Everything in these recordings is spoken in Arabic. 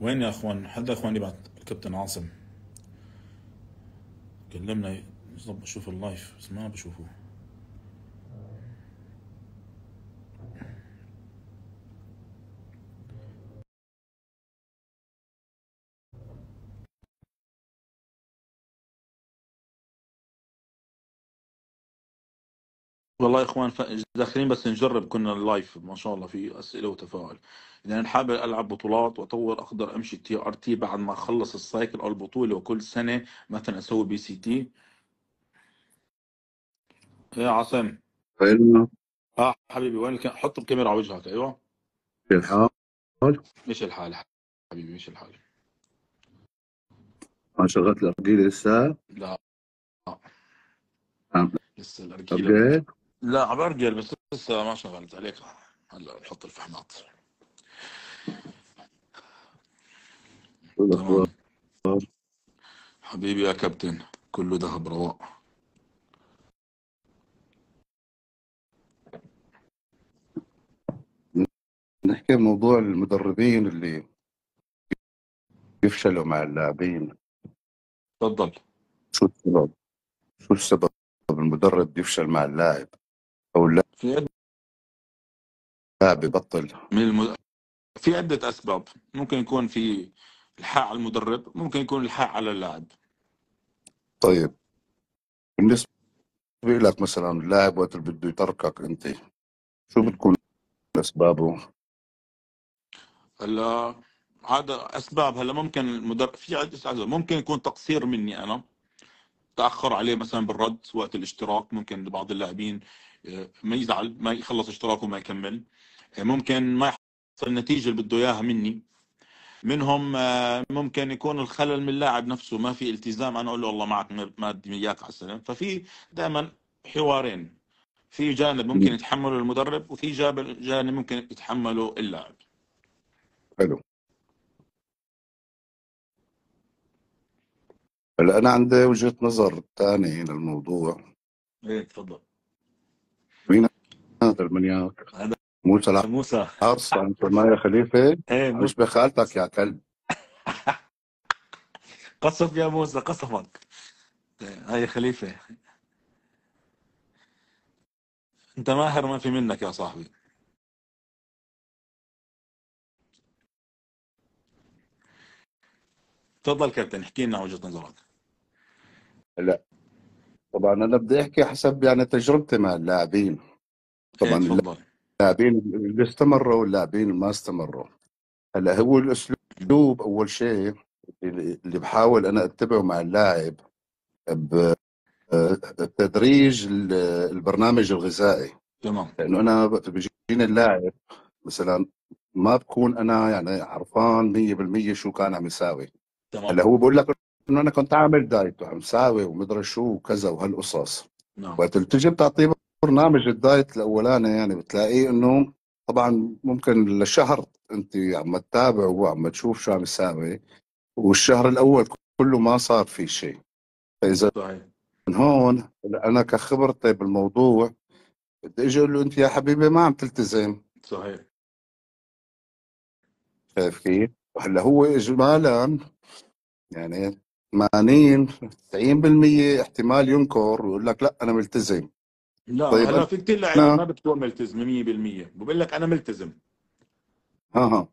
وين يا أخوان؟ حد يا اخوان يبعت الكابتن عاصم؟ كلمنا أشوف ال live بس ما بشوفه. والله يا إخوان ف- داخلين بس نجرب كنا ال live ما شاء الله في أسئلة وتفاعل لأن أنا حابب ألعب بطولات وأطور أقدر أمشي TRT بعد ما أخلص ال cycle أو البطولة وكل سنة مثلا أسوي PCT يا عاصم. فإن آه حبيبي وين الك... حط الكاميرا على وجهك أيوه. في الحال. مش الحال حبيبي مش الحال. ما شغلت الأرجيلة لسه؟ لا. لسه الأرجيلة لا عم برجل بس لسه ما شغلت عليك. هلا بحط الفحمات تمام. حبيبي يا كابتن كله ذهب رواق. نحكي بموضوع المدربين اللي بيفشلوا مع اللاعبين. تفضل. شو السبب؟ شو السبب المدرب بيفشل مع اللاعب؟ أو اللاعب في عدة ببطل. من الم... في عدة أسباب. ممكن يكون في الحق على المدرب ممكن يكون الحق على اللاعب. طيب. بالنسبة لك مثلا اللاعب وقت اللي بده يتركك أنت شو. بتكون أسبابه؟ هلأ هذا أسباب. هلأ ممكن المدرب في عدة أسباب. ممكن يكون تقصير مني أنا. تأخر عليه مثلا بالرد وقت الاشتراك ممكن بعض اللاعبين آه، ما يزعل ما يخلص اشتراكه وما يكمل. آه، ممكن ما يحصل النتيجة اللي بده إياها مني. منهم آه، ممكن يكون الخلل من اللاعب نفسه ما في التزام. أنا أقول له والله معك ما ادي إياك على السلام ففي دائما حوارين. في جانب ممكن يتحمله المدرب وفي جانب ممكن يتحمله اللاعب. حلو. هلا أنا عندي وجهة نظر ثانية للموضوع. إيه تفضل. مين هذا المنياك هذا موسى موسى. أنت ما يا خليفة. إيه مش بخالتك يا كلب. قصف يا موسى قصفك. إيه، هاي خليفة. أنت ماهر ما في منك يا صاحبي. تفضل كابتن احكي لنا وجهة نظرك. لا. طبعا أنا بدي أحكي حسب يعني تجربتي مع اللاعبين. طبعا تفضل. اللاعبين اللي استمروا واللاعبين اللي ما استمروا. هلأ هو الأسلوب أول شيء اللي بحاول أنا أتبعه مع اللاعب ب- تدريج ال- البرنامج الغذائي. تمام. لأنه أنا بيجيني اللاعب مثلا ما بكون أنا يعني عرفان 100% شو كان عم يساوي. تمام. هلا هو بقول لك إنه أنا كنت عامل دايت وعم ساوي ومدري شو وكذا وهالقصص. نعم. وقت بتيجي بتعطيه برنامج الدايت الأولاني يعني بتلاقيه إنه طبعا ممكن لشهر أنت عم تتابع وعم تشوف شو عم يساوي والشهر الأول كله ما صار في شيء. فإذا صحيح. من هون أنا كخبرتي بالموضوع بدي أجي أقول له أنت يا حبيبي ما عم تلتزم. صحيح. شايف كيف؟ وهلا هو اجمالا يعني 80 90% احتمال ينكر ويقول لك لأ أنا ملتزم. لا طيب هلأ في كثير لعيبة ما بتكون ملتزمة 100% بقول لك أنا ملتزم. ها ها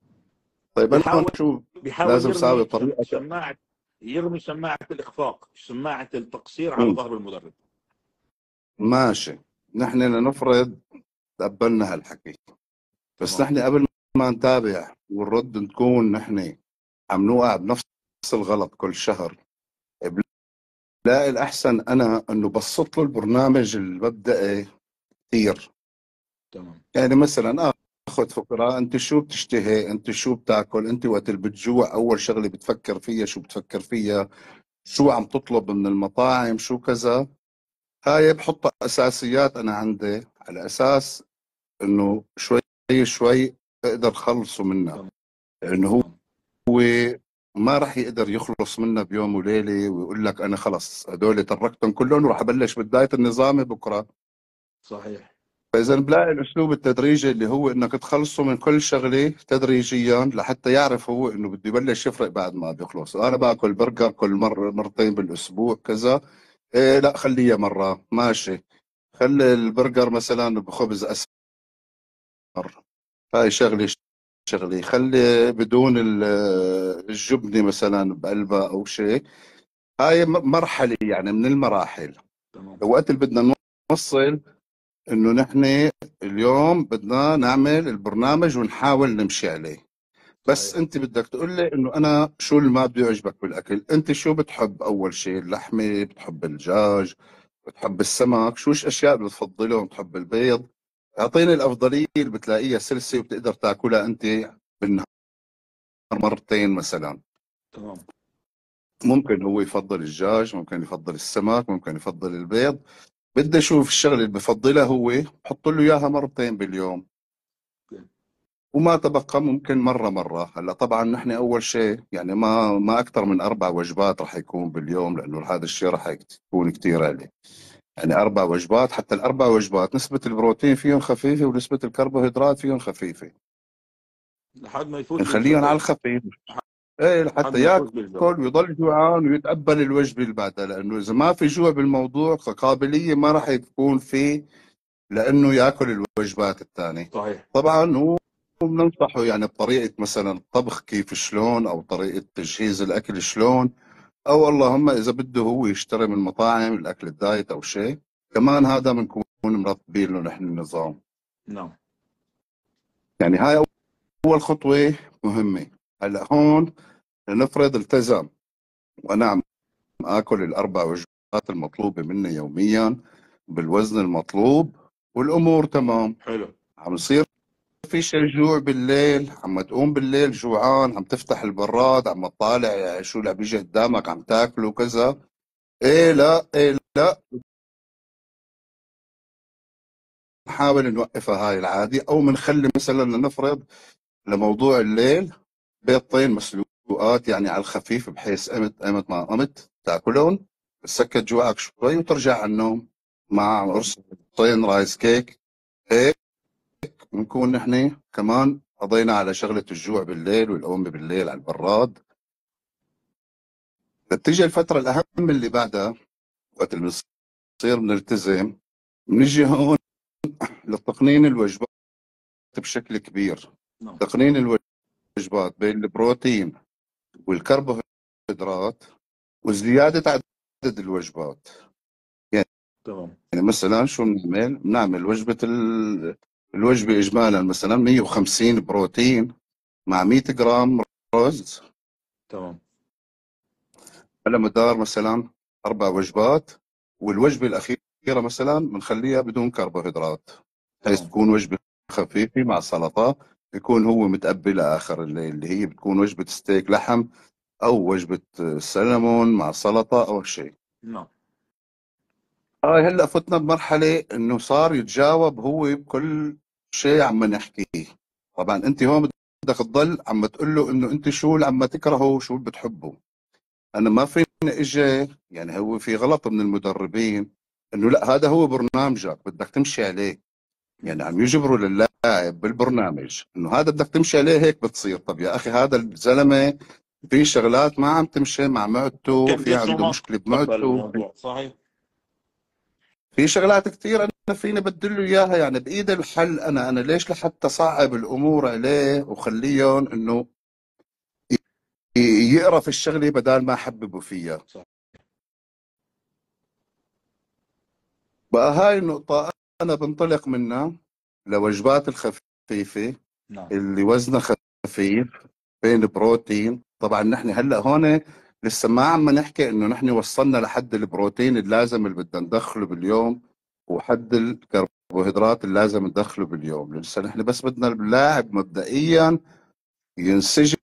طيب أنا شو لازم ساوي. طريقة؟ شماعة يرمي شماعة الإخفاق شماعة التقصير على. ظهر المدرب. ماشي. نحن لنفرض تقبلنا هالحكي. بس نحن قبل ما نتابع ونرد نكون نحن عم نوقع بنفس الغلط كل شهر. بلاقي الأحسن أنا إنه بسط له البرنامج المبدئي كثير تمام. يعني مثلا آخذ فكرة أنت شو بتشتهي؟ أنت شو بتاكل؟ أنت وقت اللي بتجوع أول شغلة بتفكر فيها شو بتفكر فيها؟ شو عم تطلب من المطاعم؟ شو كذا؟ هاي بحطها أساسيات أنا عندي على أساس إنه شوي شوي أقدر خلصه منها. تمام لأنه هو هو ما راح يقدر يخلص منها بيوم وليلة ويقول لك أنا خلص هدول تركتهم كلهم وراح أبلش بالدايت النظامي بكرة. صحيح. فإذا بلاقي الأسلوب التدريجي اللي هو إنك تخلصه من كل شغلة تدريجيا لحتى يعرف هو إنه بده يبلش يفرق بعد ما بيخلص. أنا باكل برجر كل مره مرتين بالأسبوع كذا. إيه لا خليها مرة. ماشي. خلي البرجر مثلا بخبز أسمر. هاي شغله شغله خلي بدون الجبنة مثلا بقلبها أو شيء. هاي مرحلة يعني من المراحل. تمام. وقت اللي بدنا نوصل إنه نحن اليوم بدنا نعمل البرنامج ونحاول نمشي عليه. بس صحيح أنت بدك تقول لي إنه أنا شو اللي ما بده يعجبك بالأكل؟ أنت شو بتحب أول شيء؟ اللحمة بتحب الدجاج بتحب السمك؟ شو أشياء بتفضلهم؟ بتحب البيض؟ أعطيني الأفضلية اللي بتلاقيها سلسة وبتقدر تاكلها أنت بالنهار مرتين مثلا. تمام. ممكن هو يفضل الدجاج ممكن يفضل السمك ممكن يفضل البيض. بدي أشوف الشغلة اللي بفضلها هو بحط له إياها مرتين باليوم. وما تبقى ممكن مرة مرة. هلأ طبعا نحن أول شيء يعني ما ما أكثر من أربع وجبات رح يكون باليوم لأنه هذا الشيء رح يكون كثير عليه. يعني أربع وجبات حتى الأربع وجبات نسبة البروتين فيهم خفيفة ونسبة الكربوهيدرات فيهم خفيفة. لحد ما يفوت نخليهم على بالجو الخفيف إيه لحتى ياكل ويضل جوعان ويتقبل الوجبة اللي بعدها لأنه إذا ما في جوع بالموضوع قابليه ما راح يكون في لأنه ياكل الوجبات الثانية. صحيح. طبعا هو بننصحه يعني بطريقة مثلا الطبخ كيف شلون أو طريقة تجهيز الأكل شلون. أو اللهم إذا بده هو يشتري من مطاعم الأكل الدايت أو شيء كمان هذا بنكون مرتبين له نحن النظام. نعم. يعني هاي أول خطوة مهمة. هلأ هون لنفرض التزم وأنا عم آكل الأربع وجبات المطلوبة مني يوميا بالوزن المطلوب والأمور تمام. حلو. عم يصير في شيء جوع بالليل؟ عم تقوم بالليل جوعان عم تفتح البراد عم تطالع شو اللي بيجي قدامك عم تاكله كذا إيه لا إيه لا. نحاول نوقفها هاي العادة أو بنخلي مثلا لنفرض لموضوع الليل بيضتين مسلوقات يعني على الخفيف بحيث قمت قمت ما قمت تاكلهم تسكت جوعك شوي وترجع على النوم مع قرص طين رايس كيك. هيك بنكون نحن كمان قضينا على شغلة الجوع بالليل والقوم بالليل على البراد. بتيجي الفترة الأهم اللي بعدها وقت اللي بنصير بنلتزم بنجي هون لتقنين الوجبات بشكل كبير. نعم. تقنين الوجبات بين البروتين والكربوهيدرات وزيادة عدد الوجبات. تمام. يعني مثلا شو بنعمل؟ بنعمل وجبة ال... الوجبة إجمالا مثلا 150 بروتين مع 100 جرام رز. تمام. على مدار مثلا أربع وجبات والوجبة الأخيرة مثلا بنخليها بدون كربوهيدرات. بحيث تكون وجبة خفيفة مع سلطة يكون هو متقبل آخر الليل اللي هي بتكون وجبة ستيك لحم أو وجبة سلمون مع سلطة أو شيء. نعم. هاي هلأ فتنا بمرحلة إنه صار يتجاوب هو بكل شيء عم نحكيه طبعا أنت هون بدك تضل عم تقول له إنه أنت شو اللي عم تكرهه وشو اللي بتحبه. أنا ما فيني إجي يعني هو في غلط من المدربين إنه لا هذا هو برنامجك بدك تمشي عليه. يعني عم يجبروا للاعب بالبرنامج إنه هذا بدك تمشي عليه هيك بتصير. طب يا أخي هذا الزلمة في شغلات ما عم تمشي مع معدته في عنده مشكلة بمعدته. صحيح. في شغلات كثير فيني بدل له إياها. يعني بإيد الحل أنا أنا ليش لحتى صعب الأمور عليه وخليهم إنه يقرأ في الشغلة بدل ما حببه فيها. صح. بقى هاي النقطة أنا بنطلق منها لوجبات الخفيفة نعم. اللي وزنها خفيف بين بروتين. طبعا نحن هلأ هون لسه ما عم نحكي إنه نحن وصلنا لحد البروتين اللازم اللي بدنا ندخله باليوم. وحد الكربوهيدرات اللي لازم ندخله باليوم لسه نحن بس بدنا اللاعب مبدئيا ينسجم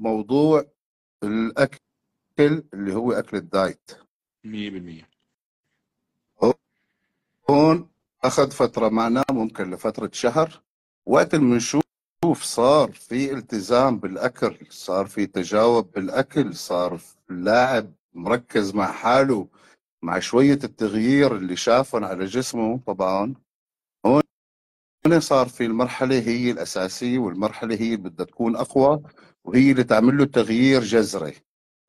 موضوع الأكل اللي هو أكل الدايت. 100% هون أخذ فترة معنا ممكن لفترة شهر. وقت اللي بنشوف صار في التزام بالأكل صار في تجاوب بالأكل صار اللاعب مركز مع حاله مع شوية التغيير اللي شافهم على جسمه طبعا هون صار في المرحلة هي الأساسية والمرحلة هي اللي بدها تكون أقوى وهي اللي تعمل له تغيير جذري.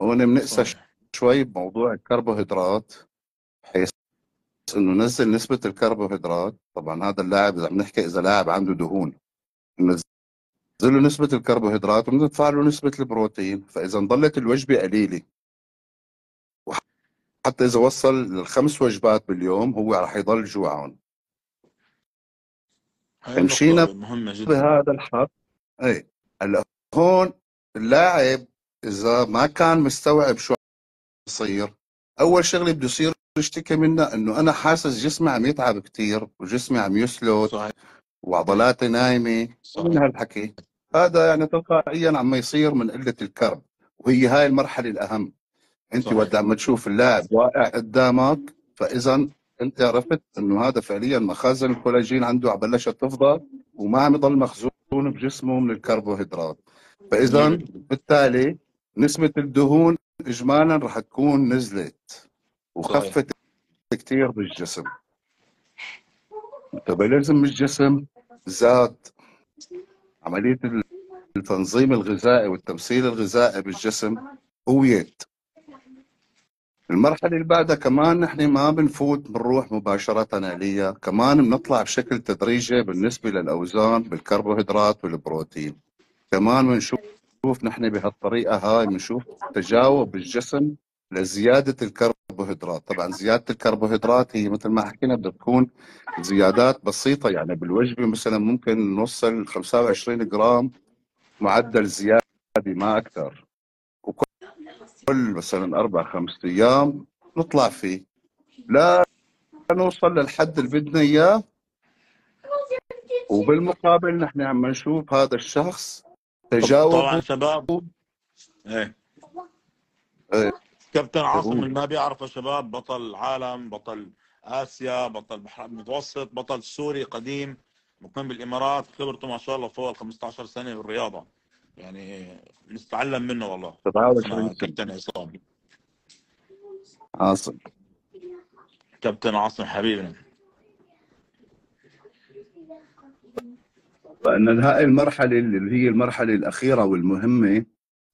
هون بنقسى شوي بموضوع الكربوهيدرات بحيث إنه نزل نسبة الكربوهيدرات طبعا هذا اللاعب إذا عم نحكي إذا لاعب عنده دهون ننزل له نسبة الكربوهيدرات وندفع له نسبة البروتين فإذا ضلت الوجبة قليلة حتى إذا وصل للخمس وجبات باليوم هو راح يضل جوعان مشينا مهمة جدا. بهذا الحق. اي هلأ هون اللاعب إذا ما كان مستوعب شو يصير أول شغلة بده يصير يشتكي منها إنه أنا حاسس جسمي عم يتعب كثير وجسمي عم يسلت صحيح. وعضلاتي نايمة. من هالحكي؟ هذا يعني تلقائيا عم يصير من قلة الكرب وهي هاي المرحلة الأهم. انت وقت عم تشوف اللاعب واقع قدامك فإذا انت عرفت إنه هذا فعليا مخازن الكولاجين عنده بلشت تفضى وما عم يضل مخزون بجسمه من الكربوهيدرات. فإذا بالتالي نسبة الدهون اجمالا رح تكون نزلت صحيح. وخفت كثير بالجسم. ميتابوليزم الجسم زاد عملية التنظيم الغذائي والتمثيل الغذائي بالجسم قويت. المرحلة اللي بعدها كمان نحن ما بنفوت بنروح مباشرة عليها كمان بنطلع بشكل تدريجي بالنسبة للأوزان بالكربوهيدرات والبروتين. كمان بنشوف نحن بهالطريقة هاي بنشوف تجاوب الجسم لزيادة الكربوهيدرات. طبعا زيادة الكربوهيدرات هي مثل ما حكينا بدها تكون زيادات بسيطة. يعني بالوجبة مثلا ممكن نوصل 25 جرام معدل زيادة ما أكثر. كل مثلا أربع خمس أيام نطلع فيه. لا نوصل للحد اللي بدنا إياه. وبالمقابل نحن عم نشوف هذا الشخص تجاوب طبعا شباب. إيه. إيه. كابتن عاصم. اللي ما بيعرفه شباب بطل العالم بطل آسيا بطل بحر المتوسط بطل سوري قديم مقيم بالإمارات خبرته ما شاء الله فوق ال 15 سنة بالرياضة. يعني نتعلم منه والله. 27 اسمه سنه كابتن عصام. عاصم. كابتن عاصم حبيبنا. فان هاي المرحلة اللي هي المرحلة الأخيرة والمهمة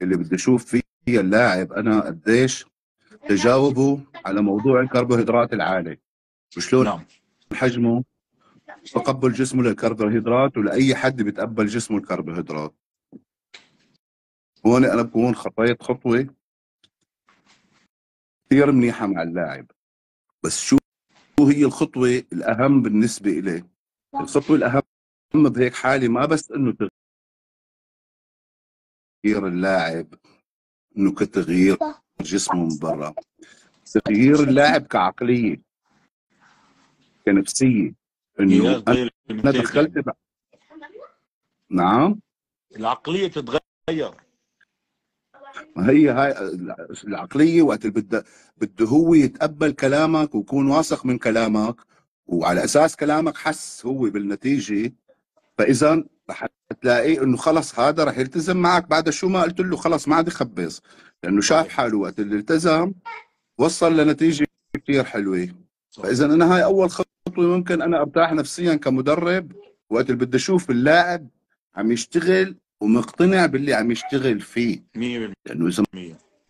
اللي بدي أشوف فيها اللاعب أنا قديش تجاوبه على موضوع الكربوهيدرات العالي. وشلون نعم. حجمه تقبل جسمه للكربوهيدرات ولأي حد بيتقبل جسمه الكربوهيدرات. هون أنا بكون خطيت خطوة كثير منيحة مع اللاعب. بس شو شو هي الخطوة الأهم بالنسبة إليه الخطوة الأهم بهيك حالة ما بس إنه تغيير اللاعب إنه كتغيير جسمه من برا. تغيير اللاعب كعقلية كنفسية. إنه أنا دخلت. نعم؟ العقلية بتتغير ما هي هاي العقلية وقت بده بده هو يتقبل كلامك ويكون واثق من كلامك وعلى أساس كلامك حس هو بالنتيجة فإذا رح تلاقي إنه خلص هذا رح يلتزم معك بعد شو ما قلت له خلص ما عاد يخبص لأنه شاف حاله وقت اللي التزم وصل لنتيجة كثير حلوة. فإذا أنا هاي أول خطوة ممكن أنا أرتاح نفسيا كمدرب وقت اللي بدي أشوف اللاعب عم يشتغل ومقتنع باللي عم يشتغل فيه. 100% لأنه إذا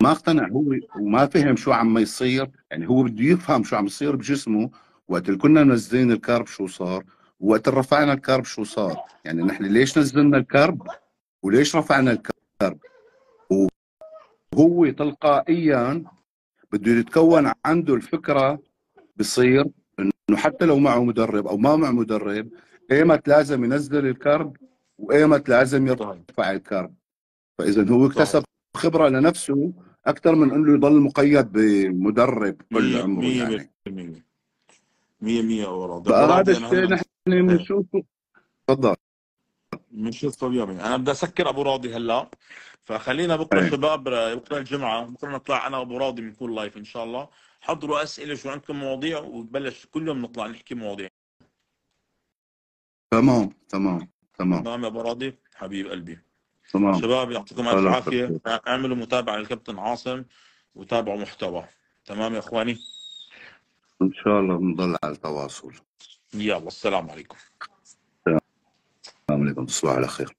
ما اقتنع هو وما فهم شو عم يصير يعني هو بده يفهم شو عم يصير بجسمه وقت اللي كنا منزلين الكرب شو صار وقت اللي رفعنا الكرب شو صار. يعني نحن ليش نزلنا الكرب وليش رفعنا الكرب وهو تلقائيا بده يتكون عنده الفكرة بصير إنه حتى لو معه مدرب أو ما معه مدرب ايمت لازم ينزل الكرب وايمت لازم يرفع الكرب فإذا هو اكتسب خبرة لنفسه أكثر من أنه يضل مقيد بمدرب كل عمره يعني. 100 100 اوراد فهذا الشيء نحن بنشوفه تفضل. بنشوفه اليوم أنا بدي أسكر أبو راضي هلا. فخلينا بكرة. شباب بكرة الجمعة. بكرة نطلع أنا وأبو راضي بنكون لايف إن شاء الله. حضروا أسئلة شو عندكم مواضيع وبلش كل يوم نطلع نحكي مواضيع. تمام تمام. تمام. تمام يا أبو راضي حبيب قلبي. تمام. شباب يعطيكم ألف عافية. اعملوا متابعة للكابتن عاصم وتابعوا محتوى. تمام يا إخواني؟ إن شاء الله بنضل على التواصل. يلا السلام عليكم. السلام عليكم. تصبحوا على خير.